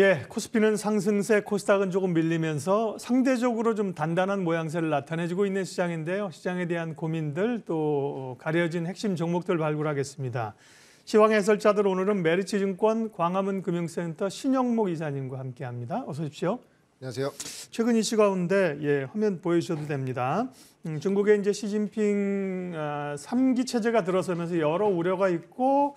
예, 코스피는 상승세, 코스닥은 조금 밀리면서 상대적으로 좀 단단한 모양새를 나타내주고 있는 시장인데요. 시장에 대한 고민들 또 가려진 핵심 종목들 발굴하겠습니다. 시황 해설자들 오늘은 메리츠증권 광화문 금융센터 신영목 이사님과 함께합니다. 어서 오십시오. 안녕하세요. 최근 이슈 가운데 예, 화면 보여주셔도 됩니다. 음, 중국에 이제 시진핑 아, 3기 체제가 들어서면서 여러 우려가 있고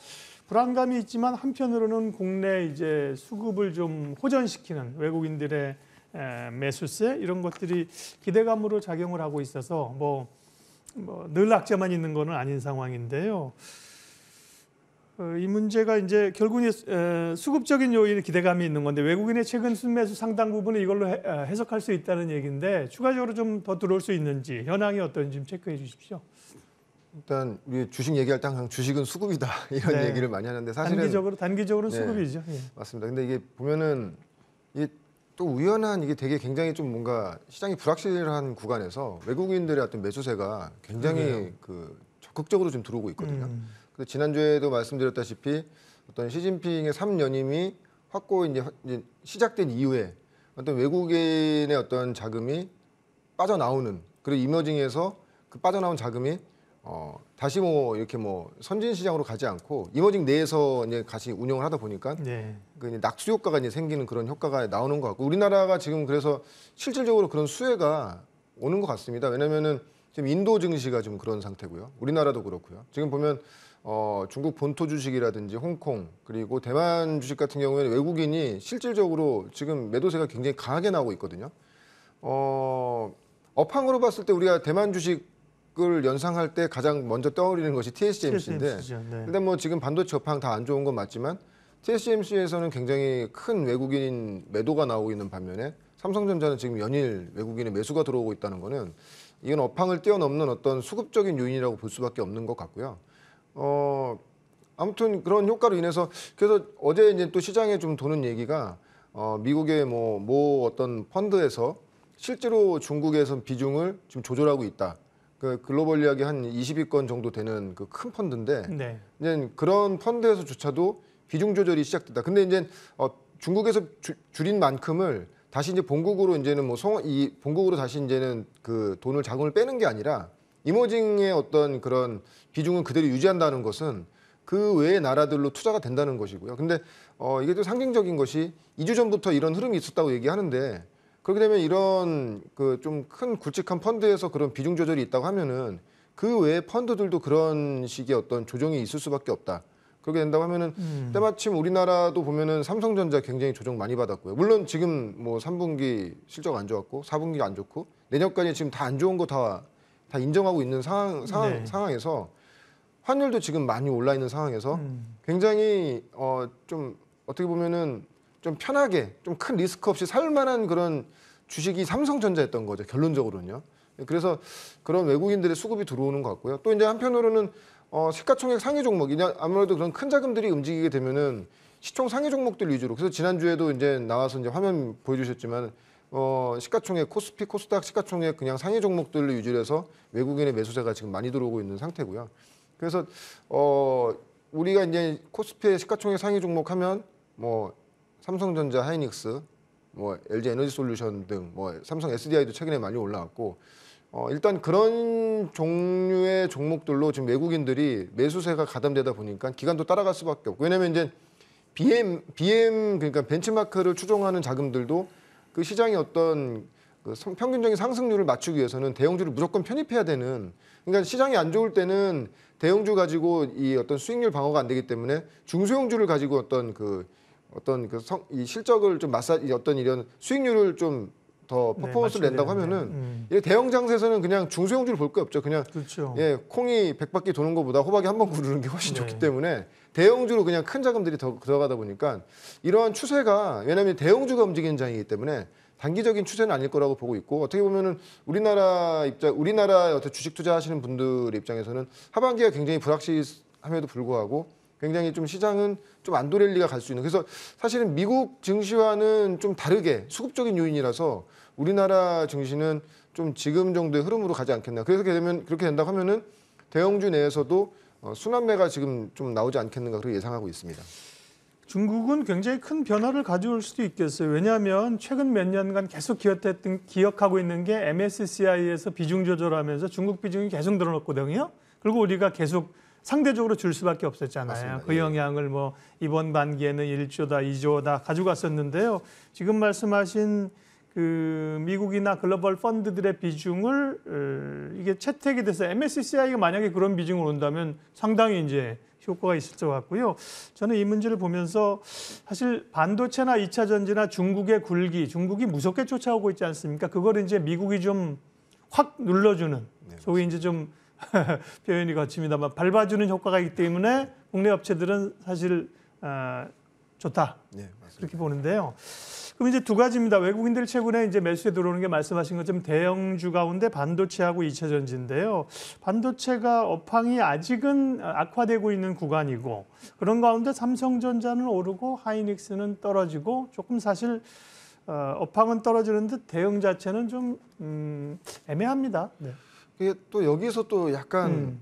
불안감이 있지만 한편으로는 국내 이제 수급을 좀 호전시키는 외국인들의 에, 매수세 이런 것들이 기대감으로 작용을 하고 있어서 뭐 뭐늘 악재만 있는 거는 아닌 상황인데요. 어, 이 문제가 이제 결국은 에, 수급적인 요인의 기대감이 있는 건데 외국인의 최근 순매수 상당 부분을 이걸로 해석할 수 있다는 얘기인데 추가적으로 좀 더 들어올 수 있는지 현황이 어떤지 좀 체크해 주십시오. 일단 우리 주식 얘기할 때 항상 주식은 수급이다 이런 네. 얘기를 많이 하는데 사실은 단기적으로 단기적으로 는 네. 수급이죠. 예. 맞습니다. 근데 이게 보면은 이게 또 우연한 이게 되게 굉장히 좀 뭔가 시장이 불확실한 구간에서 외국인들의 어떤 매수세가 굉장히 그러게요. 그 적극적으로 좀 들어오고 있거든요. 음. 그 지난주에도 말씀드렸다시피 어떤 시진핑의 3연임이 확고 이제 시작된 이후에 어떤 외국인의 어떤 자금이 빠져나오는 그리고 이머징에서 그 빠져나온 자금이 어 다시 뭐 이렇게 뭐 선진 시장으로 가지 않고 이머징 내에서 이제 같이 운영을 하다 보니까 네. 그 이제 낙수 효과가 이제 생기는 그런 효과가 나오는 것 같고 우리나라가 지금 그래서 실질적으로 그런 수혜가 오는 것 같습니다. 왜냐면은 지금 인도 증시가 좀 그런 상태고요. 우리나라도 그렇고요. 지금 보면 어, 중국 본토 주식이라든지 홍콩 그리고 대만 주식 같은 경우에는 외국인이 실질적으로 지금 매도세가 굉장히 강하게 나오고 있거든요. 어, 업황으로 봤을 때 우리가 대만 주식 을 연상할 때 가장 먼저 떠오르는 것이 TSMC인데 TSMC 죠. 네. 근데 뭐 지금 반도체 업황 다 안 좋은 건 맞지만 TSMC에서는 굉장히 큰 외국인 매도가 나오고 있는 반면에 삼성전자는 지금 연일 외국인의 매수가 들어오고 있다는 거는 이건 업황을 뛰어넘는 어떤 수급적인 요인이라고 볼 수밖에 없는 것 같고요. 어 아무튼 그런 효과로 인해서 그래서 어제 이제 또 시장에 좀 도는 얘기가 어 미국의 뭐뭐 어떤 펀드에서 실제로 중국에선 비중을 지금 조절하고 있다. 그 글로벌리하게 한 20위권 정도 되는 그 큰 펀드인데 네. 이제 그런 펀드에서조차도 비중 조절이 시작됐다. 근데 이제 어, 중국에서 주, 줄인 만큼을 다시 이제 본국으로 이제는 뭐이 본국으로 다시 이제는 그 돈을 자금을 빼는 게 아니라 이머징의 어떤 그런 비중은 그대로 유지한다는 것은 그 외의 나라들로 투자가 된다는 것이고요. 근데 어, 이게 또 상징적인 것이 2주 전부터 이런 흐름이 있었다고 얘기하는데 그렇게 되면 이런 그 좀 큰 굵직한 펀드에서 그런 비중 조절이 있다고 하면은 그 외의 펀드들도 그런 식의 어떤 조정이 있을 수밖에 없다. 그렇게 된다고 하면은 음. 때마침 우리나라도 보면은 삼성전자 굉장히 조정 많이 받았고요. 물론 지금 뭐 3분기 실적 안 좋았고 4분기 안 좋고 내년까지 지금 다 안 좋은 거 다다 인정하고 있는 상황 상황 네. 상황에서 환율도 지금 많이 올라 있는 상황에서 음. 굉장히 어 좀 어떻게 보면은 좀 편하게 좀 큰 리스크 없이 살 만한 그런 주식이 삼성전자였던 거죠 결론적으로는요. 그래서 그런 외국인들의 수급이 들어오는 것 같고요. 또 이제 한편으로는 어 시가총액 상위 종목이 냐 아무래도 그런 큰 자금들이 움직이게 되면은 시총 상위 종목들 위주로 그래서 지난주에도 이제 나와서 이제 화면 보여주셨지만 어 시가총액 코스피 코스닥 시가총액 그냥 상위 종목들을 위주로 해서 외국인의 매수세가 지금 많이 들어오고 있는 상태고요. 그래서 어 우리가 이제 코스피의 시가총액 상위 종목 하면 뭐 삼성전자, 하이닉스, 뭐 LG 에너지솔루션 등 뭐 삼성 SDI도 최근에 많이 올라왔고 어 일단 그런 종류의 종목들로 지금 외국인들이 매수세가 가담되다 보니까 기간도 따라갈 수밖에 없고 왜냐면 이제 BM BM 그러니까 벤치마크를 추종하는 자금들도 그 시장의 어떤 그 성- 평균적인 상승률을 맞추기 위해서는 대형주를 무조건 편입해야 되는 그러니까 시장이 안 좋을 때는 대형주 가지고 이 어떤 수익률 방어가 안 되기 때문에 중소형주를 가지고 어떤 그 어떤 그이 실적을 좀 마사 이 어떤 이런 수익률을 좀더 네, 퍼포먼스를 낸다고 맞춰야 하면은. 음. 이 대형 장세에서는 그냥 중소형주를 볼 게 없죠. 그냥 그렇죠. 예, 콩이 100바퀴 도는 것보다 호박이 한 번 구르는 게 훨씬 네. 좋기 때문에 대형주로 그냥 큰 자금들이 더 들어가다 보니까 이러한 추세가 왜냐하면 대형주가 움직이는 장이기 때문에 단기적인 추세는 아닐 거라고 보고 있고 어떻게 보면은 우리나라 입장 우리나라 어떤 주식 투자하시는 분들 입장에서는 하반기가 굉장히 불확실함에도 불구하고 굉장히 좀 시장은 좀 안도랠리가 갈 수 있는 그래서 사실은 미국 증시와는 좀 다르게 수급적인 요인이라서 우리나라 증시는 좀 지금 정도의 흐름으로 가지 않겠나 그래서 그렇게 되면 그렇게 된다고 하면은 대형주 내에서도 어, 순환매가 지금 좀 나오지 않겠는가 그렇게 예상하고 있습니다. 중국은 굉장히 큰 변화를 가져올 수도 있겠어요. 왜냐하면 최근 몇 년간 계속 기억했던, 기억하고 있는 게 MSCI에서 비중 조절하면서 중국 비중이 계속 늘어났거든요. 그리고 우리가 계속 상대적으로 줄 수밖에 없었잖아요. 맞습니다. 그 예. 영향을 뭐 이번 반기에는 1조다, 2조다 가져갔었는데요. 지금 말씀하신 그 미국이나 글로벌 펀드들의 비중을 어, 이게 채택이 돼서 MSCI가 만약에 그런 비중을 온다면 상당히 이제 효과가 있을 것 같고요. 저는 이 문제를 보면서 사실 반도체나 2차 전지나 중국의 굴기, 중국이 무섭게 쫓아오고 있지 않습니까? 그걸 이제 미국이 좀 확 눌러주는 네, 소위 이제 좀 표현이 거칩니다만 밟아주는 효과가 있기 때문에 국내 업체들은 사실 어, 좋다 네, 맞습니다. 그렇게 보는데요. 그럼 이제 두 가지입니다. 외국인들이 최근에 이제 매수에 들어오는 게 말씀하신 것처럼 대형주 가운데 반도체하고 2차 전지인데요. 반도체가 업황이 아직은 악화되고 있는 구간이고 그런 가운데 삼성전자는 오르고 하이닉스는 떨어지고 조금 사실 어, 업황은 떨어지는 듯 대형 자체는 좀 음, 애매합니다. 네. 이게 또 여기서 또 약간 음.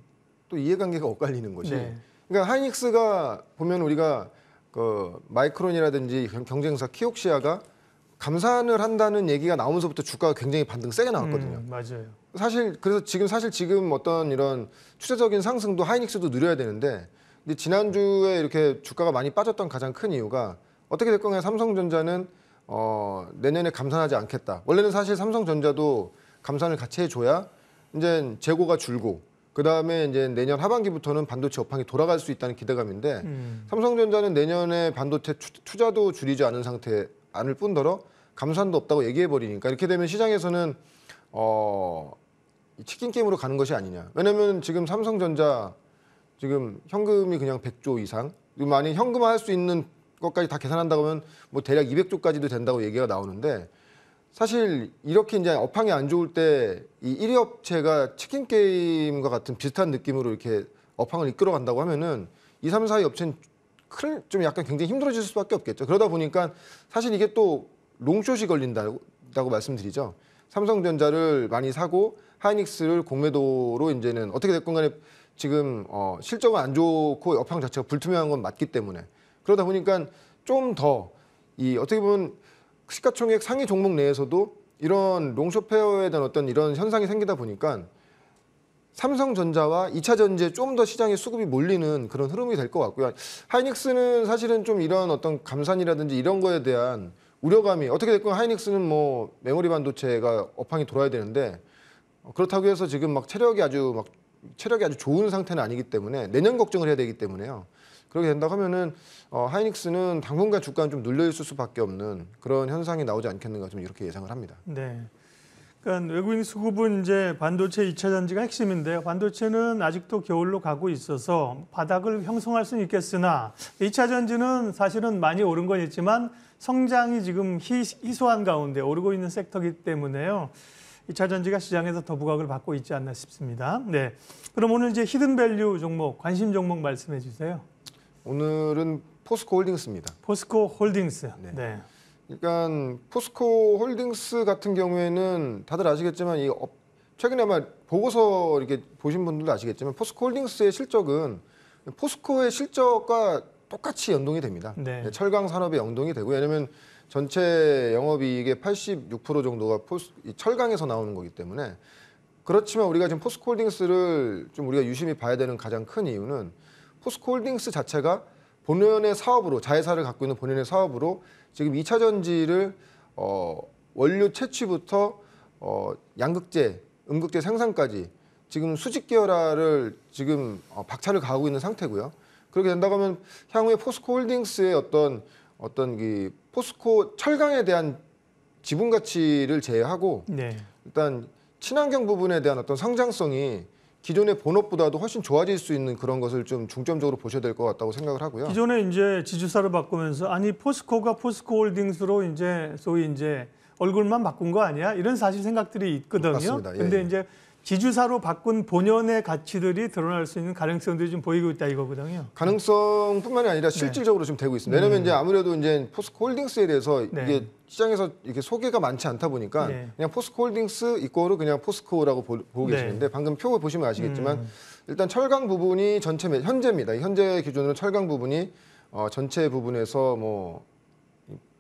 또 이해관계가 엇갈리는 것이 네. 그러니까 하이닉스가 보면 우리가 그 마이크론이라든지 경- 경쟁사 키옥시아가 감산을 한다는 얘기가 나오면서부터 주가가 굉장히 반등 세게 나왔거든요. 음, 맞아요. 사실 그래서 지금 사실 지금 어떤 이런 추세적인 상승도 하이닉스도 누려야 되는데 근데 지난주에 이렇게 주가가 많이 빠졌던 가장 큰 이유가 어떻게 됐건 간에 삼성전자는 어 내년에 감산하지 않겠다. 원래는 사실 삼성전자도 감산을 같이 해줘야 이제 재고가 줄고 그 다음에 이제 내년 하반기부터는 반도체 업황이 돌아갈 수 있다는 기대감인데 음, 삼성전자는 내년에 반도체 투- 투자도 줄이지 않은 상태 않을 뿐더러 감산도 없다고 얘기해 버리니까 이렇게 되면 시장에서는 어, 이 치킨 게임으로 가는 것이 아니냐. 왜냐면 지금 삼성전자 지금 현금이 그냥 100조 이상 만약 현금화할 수 있는 것까지 다 계산한다고 하면 뭐 대략 200조까지도 된다고 얘기가 나오는데 사실 이렇게 이제 업황이 안 좋을 때 이 1위 업체가 치킨 게임과 같은 비슷한 느낌으로 이렇게 업황을 이끌어 간다고 하면은 2, 3, 4위 업체는 큰, 좀 약간 굉장히 힘들어질 수밖에 없겠죠. 그러다 보니까 사실 이게 또 롱숏이 걸린다고 말씀드리죠. 삼성전자를 많이 사고 하이닉스를 공매도로 이제는 어떻게 됐건 간에 지금 어, 실적은 안 좋고 업황 자체가 불투명한 건 맞기 때문에 그러다 보니까 좀 더 이 어떻게 보면 시가총액 상위 종목 내에서도 이런 롱숏 페어에 대한 어떤 이런 현상이 생기다 보니까 삼성전자와 2차 전지에 좀 더 시장에 수급이 몰리는 그런 흐름이 될 것 같고요. 하이닉스는 사실은 좀 이런 어떤 감산이라든지 이런 거에 대한 우려감이 어떻게 됐건 하이닉스는 뭐 메모리 반도체가 업황이 돌아야 되는데 어, 그렇다고 해서 지금 막 체력이 아주 막 체력이 아주 좋은 상태는 아니기 때문에 내년 걱정을 해야 되기 때문에요. 그렇게 된다고 하면은 어, 하이닉스는 당분간 주가는 좀 눌려 있을 수밖에 없는 그런 현상이 나오지 않겠는가 좀 이렇게 예상을 합니다. 네. 그러니까 외국인 수급은 이제 반도체 2차 전지가 핵심인데요. 반도체는 아직도 겨울로 가고 있어서 바닥을 형성할 수는 있겠으나 2차 전지는 사실은 많이 오른 건 있지만 성장이 지금 희, 희소한 가운데 오르고 있는 섹터이기 때문에요. 2차 전지가 시장에서 더 부각을 받고 있지 않나 싶습니다. 네. 그럼 오늘 이제 hidden value 종목, 관심 종목 말씀해 주세요. 오늘은 포스코 홀딩스입니다. 포스코 홀딩스. 네. 네. 그러니까 포스코 홀딩스 같은 경우에는 다들 아시겠지만 이 업- 최근에 아마 보고서 이렇게 보신 분들도 아시겠지만 포스코 홀딩스의 실적은 포스코의 실적과 똑같이 연동이 됩니다. 네. 철강 산업에 연동이 되고 왜냐하면 전체 영업이익의 86% 정도가 포스, 이 철강에서 나오는 거기 때문에 그렇지만 우리가 지금 포스코 홀딩스를 좀 우리가 유심히 봐야 되는 가장 큰 이유는 포스코 홀딩스 자체가 본연의 사업으로 자회사를 갖고 있는 본연의 사업으로 지금 2차 전지를 어, 원료 채취부터 어, 양극재, 음극재 생산까지 지금 수직 계열화를 지금 어, 박차를 가하고 있는 상태고요. 그렇게 된다고 하면 향후에 포스코 홀딩스의 어떤 어떤 이 포스코 철강에 대한 지분 가치를 제외하고 네. 일단 친환경 부분에 대한 어떤 성장성이 기존의 본업보다도 훨씬 좋아질 수 있는 그런 것을 좀 중점적으로 보셔야 될 것 같다고 생각을 하고요. 기존에 이제 지주사를 바꾸면서 아니 포스코가 포스코 홀딩스로 이제 소위 이제 얼굴만 바꾼 거 아니야? 이런 사실 생각들이 있거든요. 맞습니다. 예, 근데 예. 이제 지주사로 바꾼 본연의 가치들이 드러날 수 있는 가능성들이 좀 보이고 있다 이거거든요. 가능성뿐만이 아니라 실질적으로 지금 되고 있습니다. 왜냐하면 이제 아무래도 이제 포스코 홀딩스에 대해서 네. 이게 시장에서 이렇게 소개가 많지 않다 보니까 네. 그냥 포스코 홀딩스 이거로 그냥 포스코라고 보, 고 네. 계시는데 방금 표 보시면 아시겠지만 음. 일단 철강 부분이 전체 매- 현재입니다. 현재 기준으로 철강 부분이 어, 전체 부분에서 뭐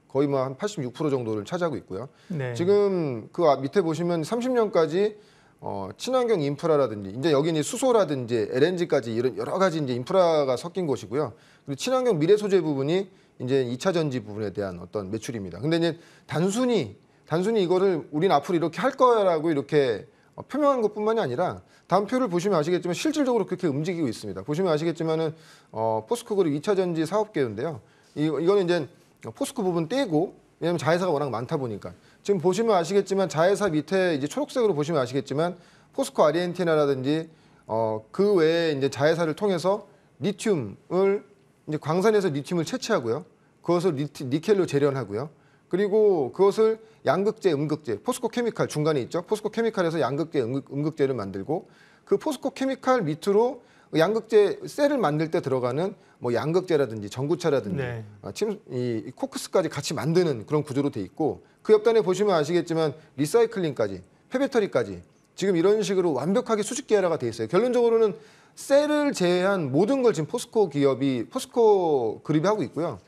거의 뭐 한 86% 정도를 차지하고 있고요. 네. 지금 그 앞- 밑에 보시면 30년까지 어, 친환경 인프라라든지 이제 여기 이제 수소라든지 LNG까지 이런 여러 가지 이제 인프라가 섞인 곳이고요. 그리고 친환경 미래 소재 부분이 이제 2차 전지 부분에 대한 어떤 매출입니다. 근데 이제 단순히 단순히 이거를 우린 앞으로 이렇게 할 거야라고 이렇게 어, 표명한 것뿐만이 아니라 다음 표를 보시면 아시겠지만 실질적으로 그렇게 움직이고 있습니다. 보시면 아시겠지만은 어, 포스코 그룹 2차 전지 사업계인데요. 이, 이거는 이제 포스코 부분 떼고 왜냐하면 자회사가 워낙 많다 보니까 지금 보시면 아시겠지만 자회사 밑에 이제 초록색으로 보시면 아시겠지만 포스코 아르헨티나라든지 어, 그 외에 이제 자회사를 통해서 리튬을 이제 광산에서 리튬을 채취하고요. 그것을 리티, 니켈로 제련하고요. 그리고 그것을 양극재, 음극재, 포스코 케미칼 중간에 있죠. 포스코 케미칼에서 양극재, 음극, 음극재를 만들고 그 포스코 케미칼 밑으로 양극재 셀을 만들 때 들어가는 뭐 양극재라든지 전구체라든지 네. 아, 침, 이, 이 코크스까지 같이 만드는 그런 구조로 돼 있고 그 옆단에 보시면 아시겠지만 리사이클링까지 폐배터리까지 지금 이런 식으로 완벽하게 수직 계열화가 돼 있어요. 결론적으로는 셀을 제외한 모든 걸 지금 포스코 기업이 포스코 그룹이 하고 있고요.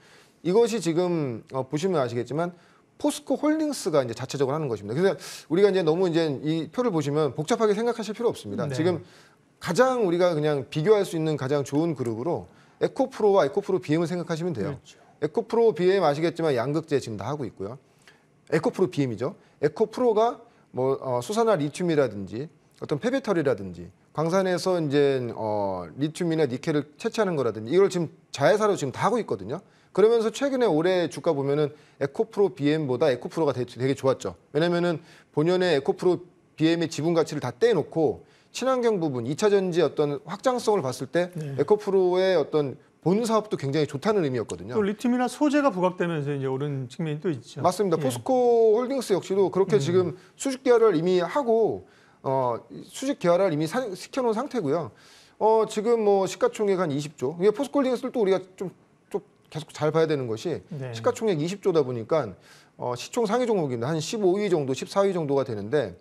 이것이 지금 어, 보시면 아시겠지만 포스코 홀딩스가 이제 자체적으로 하는 것입니다. 그래서 우리가 이제 너무 이제 이 표를 보시면 복잡하게 생각하실 필요 없습니다. 네. 지금 가장 우리가 그냥 비교할 수 있는 가장 좋은 그룹으로 에코프로와 에코프로 BM을 생각하시면 돼요. 그렇죠. 에코프로 BM 아시겠지만 양극재 지금 다 하고 있고요. 에코프로 BM이죠. 에코프로가 뭐 어, 수산화 리튬이라든지 어떤 폐배터리라든지 광산에서 이제 어, 리튬이나 니켈을 채취하는 거라든지 이걸 지금 자회사로 지금 다 하고 있거든요. 그러면서 최근에 올해 주가 보면은 에코프로 BM보다 에코프로가 되게, 되게 좋았죠. 왜냐면은 본연의 에코프로 BM의 지분 가치를 다 떼놓고 친환경 부분, 2차 전지 어떤 확장성을 봤을 때 네. 에코프로의 어떤 본 사업도 굉장히 좋다는 의미였거든요. 또 리튬이나 소재가 부각되면서 이제 오른 측면이 또 있죠. 맞습니다. 예. 포스코 홀딩스 역시도 그렇게 지금 수직 계열을 이미 하고 어, 수직 계열을 이미 사- 시켜놓은 상태고요. 어, 지금 뭐 시가총액 한 20조. 이게 포스코 홀딩스를 또 우리가 좀, 좀 계속 잘 봐야 되는 것이 네. 시가총액 20조다 보니까 어, 시총 상위 종목입니다. 한 15위 정도, 14위 정도가 되는데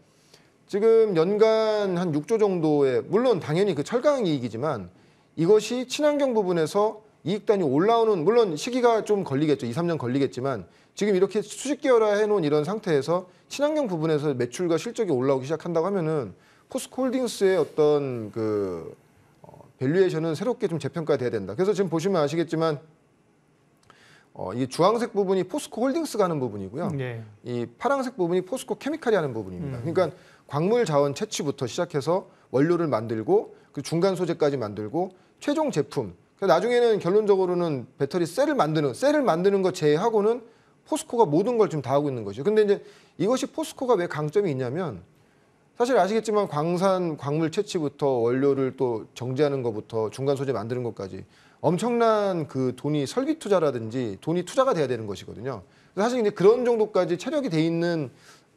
지금 연간 한 6조 정도의 물론 당연히 그 철강 이익이지만 이것이 친환경 부분에서 이익단이 올라오는 물론 시기가 좀 걸리겠죠. 2, 3년 걸리겠지만 지금 이렇게 수직 계열화 해놓은 이런 상태에서 친환경 부분에서 매출과 실적이 올라오기 시작한다고 하면은 포스코 홀딩스의 어떤 그 어, valuation은 새롭게 좀 재평가돼야 된다. 그래서 지금 보시면 아시겠지만 어, 이 주황색 부분이 포스코 홀딩스가 하는 부분이고요. 네. 이 파란색 부분이 포스코 케미칼이 하는 부분입니다. 음. 그러니까 광물 자원 채취부터 시작해서 원료를 만들고 그 중간 소재까지 만들고 최종 제품. 나중에는 결론적으로는 배터리 셀을 만드는 셀을 만드는 것 제외하고는 포스코가 모든 걸 지금 다 하고 있는 거죠. 근데 이제 이것이 포스코가 왜 강점이 있냐면 사실 아시겠지만 광산 광물 채취부터 원료를 또 정제하는 것부터 중간 소재 만드는 것까지 엄청난 그 돈이 설비 투자라든지 돈이 투자가 돼야 되는 것이거든요. 사실 이제 그런 정도까지 체력이 돼 있는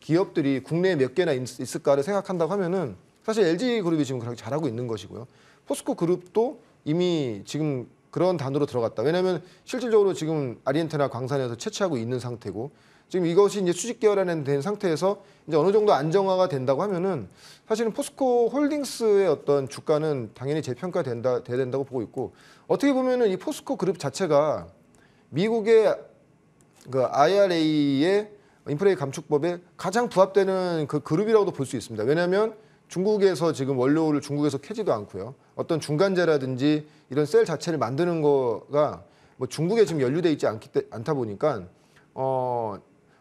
기업들이 국내에 몇 개나 있- 있을까를 생각한다고 하면은 사실 LG 그룹이 지금 그렇게 잘하고 있는 것이고요. 포스코 그룹도 이미 지금 그런 단으로 들어갔다. 왜냐하면 실질적으로 지금 아리엔테나 광산에서 채취하고 있는 상태고 지금 이것이 이제 수직 계열화는 된 상태에서 이제 어느 정도 안정화가 된다고 하면은 사실은 포스코 홀딩스의 어떤 주가는 당연히 재평가된다 돼야 된다고 보고 있고 어떻게 보면은 이 포스코 그룹 자체가 미국의 그 IRA의 인플레 감축법에 가장 부합되는 그 그룹이라고도 볼 수 있습니다. 왜냐하면 중국에서 지금 원료를 중국에서 캐지도 않고요. 어떤 중간재라든지 이런 셀 자체를 만드는 거가 뭐 중국에 지금 연루돼 있지 않기 때, 않다 보니까 어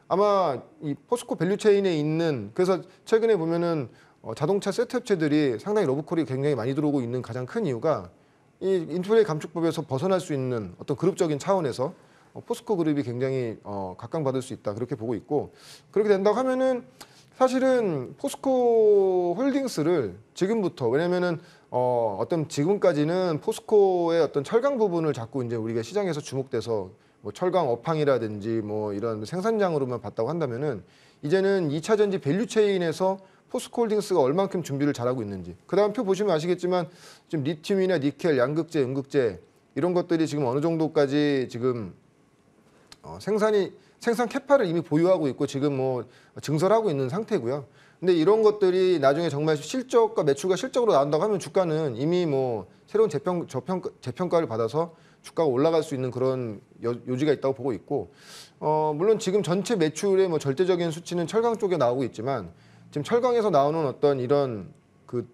아마 이 포스코 value chain에 있는 그래서 최근에 보면은 어, 자동차 세트 업체들이 상당히 러브콜이 굉장히 많이 들어오고 있는 가장 큰 이유가 이 인플레 감축법에서 벗어날 수 있는 어떤 그룹적인 차원에서 어, 포스코 그룹이 굉장히 어, 각광받을 수 있다. 그렇게 보고 있고 그렇게 된다고 하면은 사실은 포스코 홀딩스를 지금부터 왜냐면은 어, 어떤 지금까지는 포스코의 어떤 철강 부분을 자꾸 이제 우리가 시장에서 주목돼서 뭐 철강 업황이라든지 뭐 이런 생산량으로만 봤다고 한다면은 이제는 2차 전지 value chain에서 포스코 홀딩스가 얼만큼 준비를 잘하고 있는지. 그다음 표 보시면 아시겠지만 지금 리튬이나 니켈, 양극재, 음극재 이런 것들이 지금 어느 정도까지 지금 어, 생산이 생산 캐파를 이미 보유하고 있고 지금 뭐 증설하고 있는 상태고요. 근데 이런 것들이 나중에 정말 실적과 매출과 실적으로 나온다고 하면 주가는 이미 뭐 새로운 재평 저평가 재평가를 받아서 주가가 올라갈 수 있는 그런 여, 요지가 있다고 보고 있고 어, 물론 지금 전체 매출의 뭐 절대적인 수치는 철강 쪽에 나오고 있지만 지금 철강에서 나오는 어떤 이런 그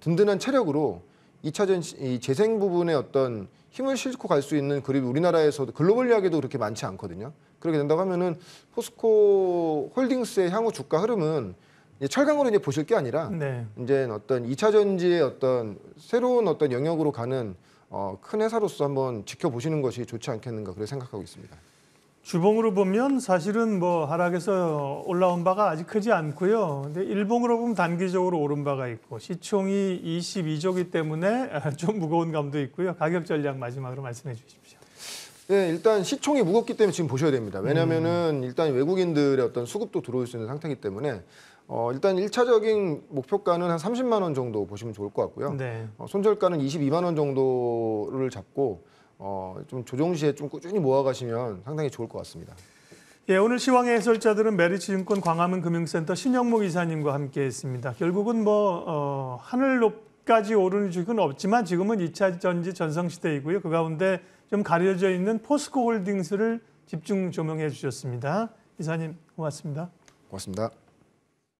든든한 체력으로 2차전 이 재생 부분의 어떤 힘을 싣고 갈 수 있는 그립이 우리나라에서도 글로벌리하게도 그렇게 많지 않거든요. 그렇게 된다고 하면은 포스코 홀딩스의 향후 주가 흐름은 이제 철강으로 이제 보실 게 아니라 네. 이제 어떤 2차 전지의 어떤 새로운 어떤 영역으로 가는 어, 큰 회사로서 한번 지켜보시는 것이 좋지 않겠는가 그렇게 생각하고 있습니다. 주봉으로 보면 사실은 뭐 하락에서 올라온 바가 아직 크지 않고요. 근데 일봉으로 보면 단기적으로 오른 바가 있고 시총이 22조기 때문에 좀 무거운 감도 있고요. 가격 전략 마지막으로 말씀해 주십시오. 네, 일단 시총이 무겁기 때문에 지금 보셔야 됩니다. 왜냐하면은 일단 외국인들의 어떤 수급도 들어올 수 있는 상태이기 때문에 어, 일단 1차적인 목표가는 한 30만 원 정도 보시면 좋을 것 같고요. 네. 어, 손절가는 22만 원 정도를 잡고 어, 좀 조정 시에 좀 꾸준히 모아가시면 상당히 좋을 것 같습니다. 예, 오늘 시황의 해설자들은 메리츠증권 광화문 금융센터 신영목 이사님과 함께했습니다. 결국은 뭐 어, 하늘 높까지 오르는 주식은 없지만 지금은 2차 전지 전성 시대이고요. 그 가운데 좀 가려져 있는 포스코 홀딩스를 집중 조명해 주셨습니다. 이사님 고맙습니다. 고맙습니다.